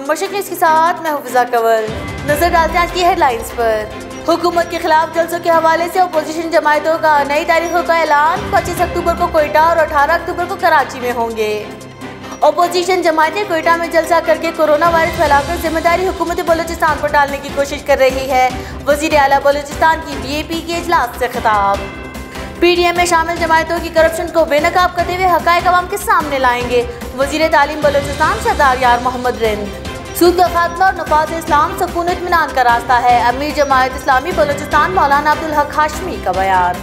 मशक के साथ मैं हुफिजा नज़र डालते हैं आज की हेडलाइंस पर। हुकूमत के खिलाफ जलसों के हवाले से अपोजिशन जमायतों का नई तारीखों का ऐलान। 25 अक्टूबर को कोयटा और 18 अक्टूबर को कराची में होंगे। अपोजिशन जमायतें कोयटा में जलसा करके कोरोना वायरस फैलाकर ज़िम्मेदारी हुकूमत बलोचिस्तान पर डालने की कोशिश कर रही है। वज़ीर अला बलोचिस्तान की बी ए पी के इजलास से खिताब। पीडीएम में शामिल जमायतों की करप्शन को बेनकाब करते हुए हकायक अवाम के सामने लाएँगे। वज़ीर तालीम बलोचिस्तान सरदार यार मोहम्मद रिंद। सूद का खात्मा और नफाज इस्लाम सुकून इतमान का रास्ता है। अमीर जमायत इस्लामी बलोचिस्तान मौलाना अब्दुल हक हाशमी का बयान।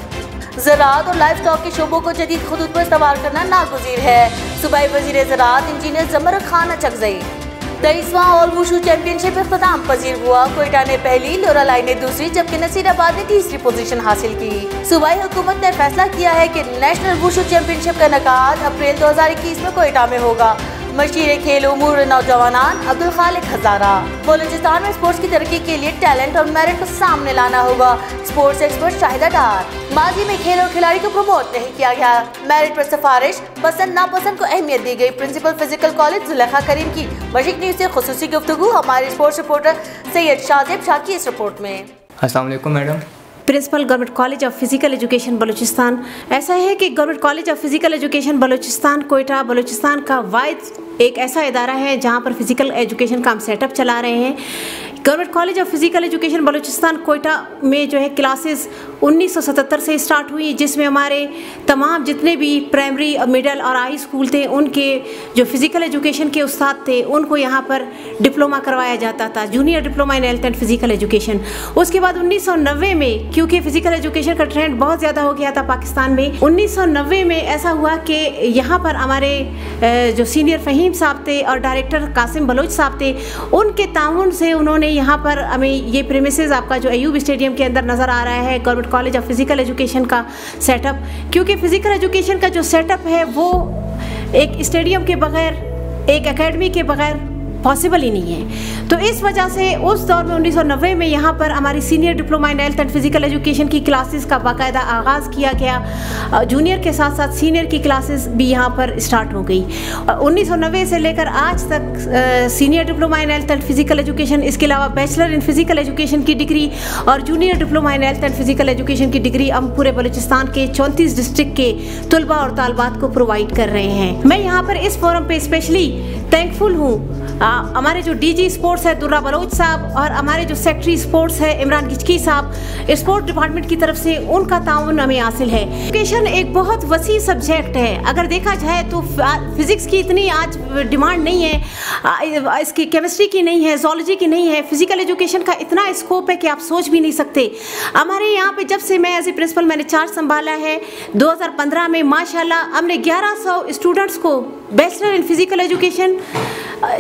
ज़रात और लाइफ स्टॉक के शोबों को जदीद खदूद पर सवार करना नागुजीर है। सूबाई वज़ीर ज़रात, इंजीनियर जमर खान अचकजई तेईसवां ऑल वुशू चैंपियनशिप अख्ताम पजीर हुआ। कोयटा ने पहली लोरालाई ने दूसरी, जबकि नसीराबाद ने तीसरी पोजीशन हासिल की। सूबाई हुकूमत ने फैसला किया है कि नेशनल वुशू चैंपियनशिप का नकाद अप्रैल 2021 में कोयटा में होगा। मशीर खेल उमूर नौजवान अब्दुल खालिक हजारा। बलोचिस्तान में स्पोर्ट्स की तरक्की के लिए टैलेंट और मेरिट को सामने लाना होगा। स्पोर्ट्स एक्सपर्ट शाहिदा डार माजी में खेल और खिलाड़ी को प्रमोट नहीं किया गया। मेरिट पर सिफारिश पसंद नापसंद को अहमियत दी गई। Principal physical college Zulekha Karim की मशिक न्यूज़ से खसूसी गुफ्तु हमारे स्पोर्ट्स रिपोर्टर सैयद शाहजेब शाह की इस रिपोर्ट में। Aslam madam. Principal government college of physical education Balochistan. ऐसा है कि government college of physical education Balochistan, Quetta, Balochistan का वायद एक ऐसा इदारा है जहाँ पर फ़िज़िकल एजुकेशन का हम सेटअप चला रहे हैं। Government college of physical education Balochistan Quetta में जो है क्लासेस 1977 से स्टार्ट हुई, जिसमें हमारे तमाम जितने भी प्राइमरी, मिडिल और हाई स्कूल थे, उनके जो फ़िज़िकल एजुकेशन के उस्ताद थे, उनको यहाँ पर डिप्लोमा करवाया जाता था, junior diploma in health and physical education. उसके बाद 1990 में, क्योंकि फ़िज़िकल एजुकेशन का ट्रेंड बहुत ज़्यादा हो गया था पाकिस्तान में 1990 में ऐसा हुआ कि यहाँ पर हमारे जो सीनियर फ़हीम साहब थे और डायरेक्टर कासिम बलोच साहब थे, उनके ताउन से उन्होंने यहाँ पर हमें ये प्रेमिस आपका जो एयूब स्टेडियम के अंदर नज़र आ रहा है government college of physical education का सेटअप क्योंकि फ़िज़िकल एजुकेशन का जो सेटअप है, वो एक स्टेडियम के बगैर, एक एकेडमी के बगैर पॉसिबल ही नहीं है। तो इस वजह से उस दौर में 1990 में यहाँ पर हमारी senior diploma in health and physical education की क्लासेस का बाकायदा आगाज़ किया गया। जूनियर के साथ साथ सीनियर की क्लासेस भी यहाँ पर स्टार्ट हो गई। 1990 से लेकर आज तक senior diploma in health and physical education इसके अलावा बैचलर इन फ़िज़िकल एजुकेशन की डिग्री और junior diploma in health and physical education की डिग्री हम पूरे बलूचिस्तान के चौंतीस डिस्ट्रिक्ट के तलबा और तालबात को प्रोवाइड कर रहे हैं। मैं यहाँ पर इस फोरम पे स्पेशली थैंकफुल हूँ। हमारे जो डीजी स्पोर्ट्स है, दुर्रा बलोच साहब और हमारे जो सेक्रेटरी स्पोर्ट्स है, इमरान गिचकी साहब स्पोर्ट्स डिपार्टमेंट की तरफ़ से उनका ताउन हमें हासिल है। एजुकेशन एक बहुत वसी सब्जेक्ट है। अगर देखा जाए तो फिज़िक्स की इतनी आज डिमांड नहीं है इसकी केमिस्ट्री की नहीं है जोलॉजी की नहीं है फ़िज़िकल एजुकेशन का इतना स्कोप है कि आप सोच भी नहीं सकते। हमारे यहाँ पे जब से मैं एज ए प्रिंसिपल मैंने चार्ज संभाला है 2015 में, माशाल्लाह हमने 1100 स्टूडेंट्स को bachelor in physical education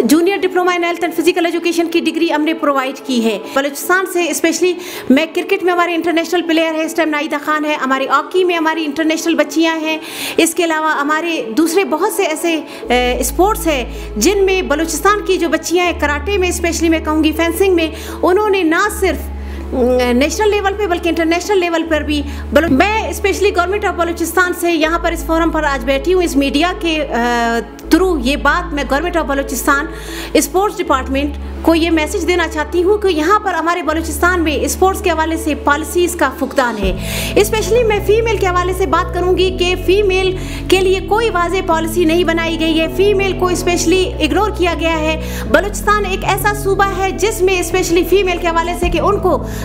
junior diploma in health and physical education की डिग्री हमने प्रोवाइड की है। बलूचिस्तान से स्पेशली मैं क्रिकेट में हमारे इंटरनेशनल प्लेयर है, इस टाइम नाइदा खान है, हमारी हॉकी में हमारी इंटरनेशनल बच्चियाँ हैं। इसके अलावा हमारे दूसरे बहुत से ऐसे स्पोर्ट्स हैं, जिनमें बलूचिस्तान की जो बच्चियाँ हैं, कराटे में स्पेशली मैं कहूँगी फेंसिंग में, उन्होंने ना सिर्फ़ नेशनल लेवल पे, बल्कि इंटरनेशनल लेवल पर भी। मैं स्पेशली गवर्नमेंट ऑफ़ बलूचिस्तान से यहाँ पर इस फोरम पर आज बैठी हूँ, इस मीडिया के थ्रू ये बात मैं government of Balochistan sports department को ये मैसेज देना चाहती हूँ कि यहाँ पर हमारे बलूचिस्तान में स्पोर्ट्स के हवाले से पॉलिसीज़ का फुकदान है। स्पेशली मैं फ़ीमेल के हवाले से बात करूँगी कि फ़ीमेल के लिए कोई वाज पॉलिसी नहीं बनाई गई है। फ़ीमेल को स्पेशली इग्नोर किया गया है। बलूचिस्तान एक ऐसा सूबा है जिसमें स्पेशली फ़ीमेल के हवाले से कि उनको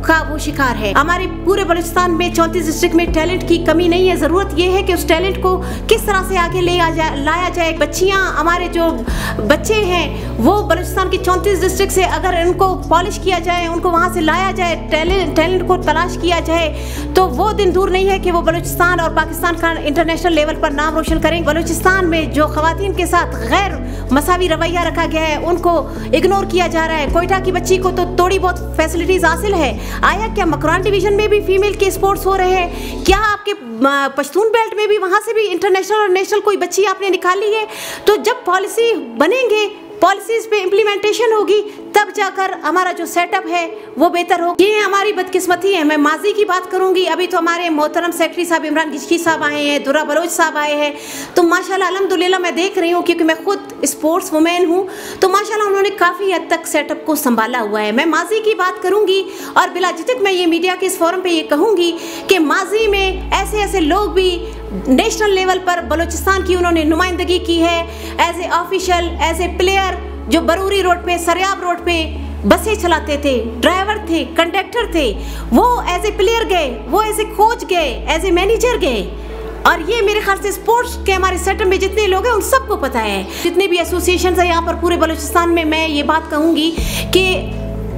का वो शिकार है। हमारे पूरे बलूचिस्तान में चौंतीस डिस्ट्रिक्ट में टैलेंट की कमी नहीं है। ज़रूरत ये है कि उस टैलेंट को किस तरह से आगे ले आ जाए लाया जाए। बच्चियाँ, हमारे जो बच्चे हैं, वो बलूचिस्तान की चौंतीस डिस्ट्रिक्ट से अगर इनको पॉलिश किया जाए, उनको वहाँ से लाया जाए टैलेंट टैलेंट को तलाश किया जाए तो वो दिन दूर नहीं है कि वो बलूचिस्तान और पाकिस्तान का इंटरनेशनल लेवल पर नाम रोशन करें। बलूचिस्तान में जो खातन के साथ गैर मसावी रवैया रखा गया है, उनको इग्नोर किया जा रहा है। कोयटा की बच्ची को तो थोड़ी बहुत फैसिलिटीज़ हासिल है आया क्या? मकरान डिवीज़न में भी फीमेल के स्पोर्ट्स हो रहे हैं। क्या आपके पश्तून बेल्ट में भी वहाँ से भी इंटरनेशनल और नेशनल कोई बच्ची आपने निकाली है? तो जब पॉलिसी बनेंगे पॉलिसीज़ पे इम्प्लीमेंटेशन होगी, तब जाकर हमारा जो सेटअप है, वो बेहतर हो ये हमारी बदकिस्मती है। मैं माजी की बात करूँगी। अभी तो हमारे मोहतरम सेक्रेटरी साहब, इमरान गिश्की साहब आए हैं, दुरा बलोच साहब आए हैं। तो माशाल्लाह, अल्हम्दुलिल्लाह, मैं देख रही हूँ क्योंकि मैं खुद स्पोर्ट्स वुमेन हूँ। तो माशाल्लाह, उन्होंने काफ़ी हद तक सेटअप को संभाला हुआ है। मैं माजी की बात करूँगी और बिला झिझक मैं ये मीडिया के इस फॉरम पर ये कहूँगी कि माजी में ऐसे ऐसे लोग भी नेशनल लेवल पर बलूचिस्तान की उन्होंने नुमाइंदगी की है। As a official as a player जो बरूरी रोड पे सरयाब रोड पे बसें चलाते थे ड्राइवर थे कंडक्टर थे, वो एज ए प्लेयर गए, वो एज ए कोच गए एज ए मैनेजर गए। और ये मेरे ख्याल से स्पोर्ट्स के हमारे सेटअप में जितने लोग हैं, उन सबको पता है। जितने भी एसोसिएशन है यहाँ पर पूरे बलूचिस्तान में, मैं ये बात कहूँगी कि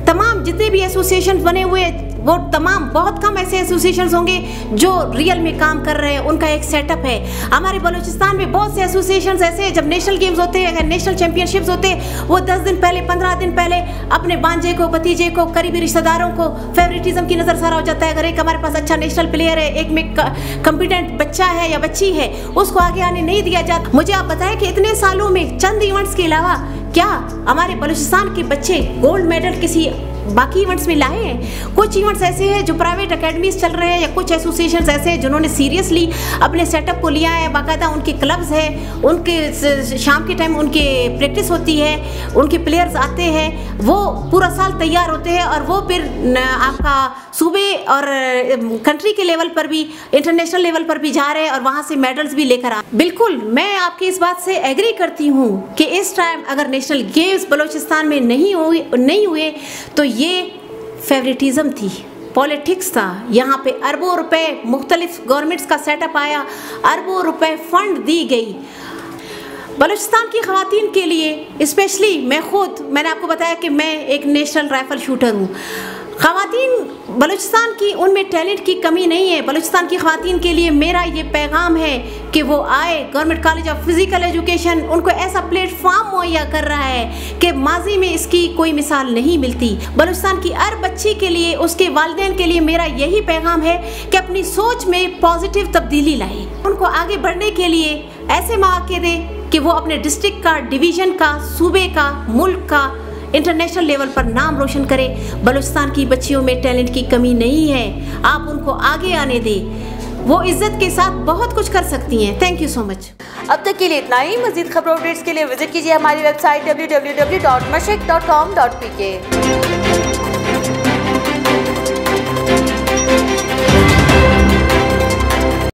तमाम जितने भी एसोसिएशन बने हुए वो तमाम बहुत कम ऐसे एसोसिएशन होंगे जो रियल में काम कर रहे हैं, उनका एक सेटअप है। हमारे बलूचिस्तान में बहुत से एसोसिएशन ऐसे जब नेशनल गेम्स होते हैं, अगर नेशनल चैंपियनशिप्स होते हैं, वो दस दिन पहले, पंद्रह दिन पहले अपने बांझे को, भतीजे को, करीबी रिश्तेदारों को फेवरेटिज्म की नज़र सारा हो जाता है। अगर एक हमारे पास अच्छा नेशनल प्लेयर है, एक में कम्पिटेंट बच्चा है या बच्ची है, उसको आगे आने नहीं दिया जाता। मुझे आप बताएँ कि इतने सालों में चंद इवेंट्स के अलावा क्या हमारे बलूचिस्तान के बच्चे गोल्ड मेडल किसी बाकी इवेंट्स में लाए हैं। कुछ इवेंट्स ऐसे हैं जो प्राइवेट अकेडमीज चल रहे हैं या कुछ एसोसिएशन ऐसे हैं जिन्होंने सीरियसली अपने सेटअप को लिया है। बाकायदा उनके क्लब्स हैं, उनके शाम के टाइम उनके प्रैक्टिस होती है, उनके प्लेयर्स आते हैं, वो पूरा साल तैयार होते हैं और वो फिर आपका सूबे और कंट्री के लेवल पर भी इंटरनेशनल लेवल पर भी जा रहे हैं और वहाँ से मेडल्स भी लेकर आ बिल्कुल, मैं आपकी इस बात से एग्री करती हूँ कि इस टाइम अगर नेशनल गेम्स बलोचिस्तान में नहीं हुए नहीं हुए तो ये फेवरेटिज़म थी। पॉलिटिक्स था। यहाँ पे अरबों रुपए मुख्तलिफ़ गवर्नमेंट्स का सेटअप आया। अरबों रुपए फंड दी गई। बलूचिस्तान की खातन के लिए स्पेशली मैं खुद, मैंने आपको बताया कि मैं एक नेशनल राइफल शूटर हूँ। खातन बलूचिस्तान की, उनमें टैलेंट की कमी नहीं है। बलूचिस्तान की खातन के लिए मेरा ये पैगाम है कि वो आए government college of physical education उनको ऐसा प्लेटफॉर्म मुहैया कर रहा है कि माजी में इसकी कोई मिसाल नहीं मिलती। बलूचिस्तान की हर बच्ची के लिए, उसके वालदेन के लिए मेरा यही पैगाम है कि अपनी सोच में पॉजिटिव तब्दीली लाए। उनको आगे बढ़ने के लिए ऐसे मौके दें कि वो अपने डिस्ट्रिक्ट का डिवीज़न का, सूबे का, मुल्क का इंटरनेशनल लेवल पर नाम रोशन करें। बलूचिस्तान की बच्चियों में टैलेंट की कमी नहीं है। आप उनको आगे आने दें। वो इज़्ज़त के साथ बहुत कुछ कर सकती हैं। थैंक यू सो मच अब तक के लिए इतना ही। मजीद खबरों अपडेट्स के लिए विज़िट कीजिए हमारी website W W W dot Mashriq dot com dot P K